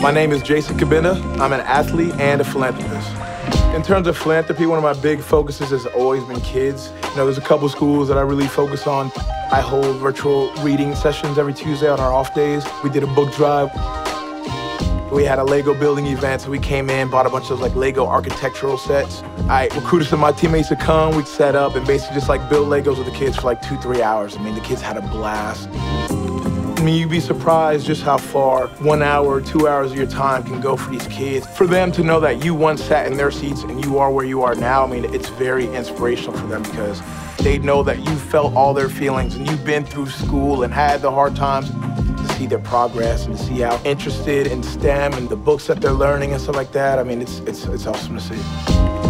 My name is Jason Cabinda. I'm an athlete and a philanthropist. In terms of philanthropy, one of my big focuses has always been kids. You know, there's a couple schools that I really focus on. I hold virtual reading sessions every Tuesday on our off days. We did a book drive. We had a Lego building event, so we came in, bought a bunch of like Lego architectural sets. I recruited some of my teammates to come. We'd set up and basically just like build Legos with the kids for like two, three hours. I mean, the kids had a blast. I mean, you'd be surprised just how far one hour, two hours of your time can go for these kids. For them to know that you once sat in their seats and you are where you are now, I mean, it's very inspirational for them because they know that you felt all their feelings and you've been through school and had the hard times to see their progress and to see how interested in STEM and the books that they're learning and stuff like that. I mean, it's, it's, it's awesome to see.